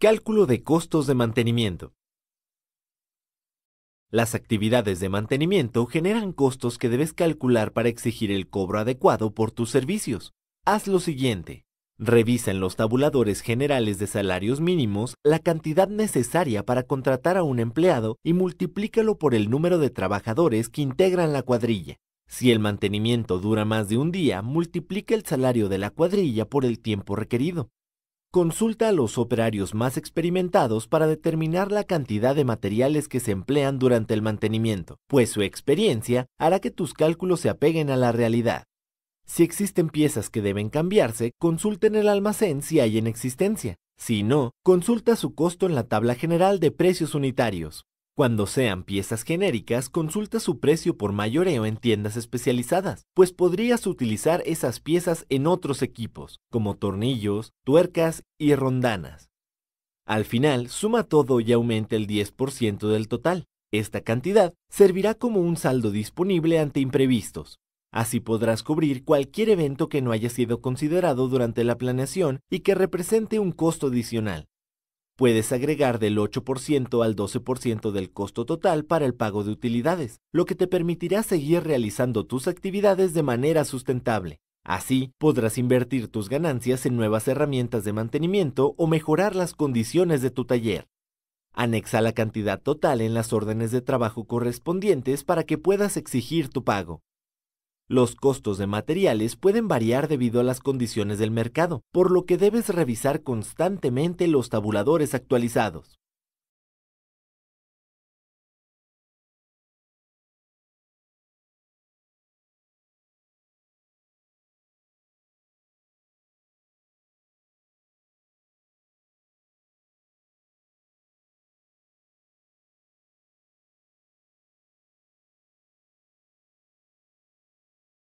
Cálculo de costos de mantenimiento. Las actividades de mantenimiento generan costos que debes calcular para exigir el cobro adecuado por tus servicios. Haz lo siguiente. Revisa en los tabuladores generales de salarios mínimos la cantidad necesaria para contratar a un empleado y multiplícalo por el número de trabajadores que integran la cuadrilla. Si el mantenimiento dura más de un día, multiplica el salario de la cuadrilla por el tiempo requerido. Consulta a los operarios más experimentados para determinar la cantidad de materiales que se emplean durante el mantenimiento, pues su experiencia hará que tus cálculos se apeguen a la realidad. Si existen piezas que deben cambiarse, consulta en el almacén si hay en existencia. Si no, consulta su costo en la tabla general de precios unitarios. Cuando sean piezas genéricas, consulta su precio por mayoreo en tiendas especializadas, pues podrías utilizar esas piezas en otros equipos, como tornillos, tuercas y rondanas. Al final, suma todo y aumenta el 10% del total. Esta cantidad servirá como un saldo disponible ante imprevistos. Así podrás cubrir cualquier evento que no haya sido considerado durante la planeación y que represente un costo adicional. Puedes agregar del 8% al 12% del costo total para el pago de utilidades, lo que te permitirá seguir realizando tus actividades de manera sustentable. Así podrás invertir tus ganancias en nuevas herramientas de mantenimiento o mejorar las condiciones de tu taller. Anexa la cantidad total en las órdenes de trabajo correspondientes para que puedas exigir tu pago. Los costos de materiales pueden variar debido a las condiciones del mercado, por lo que debes revisar constantemente los tabuladores actualizados.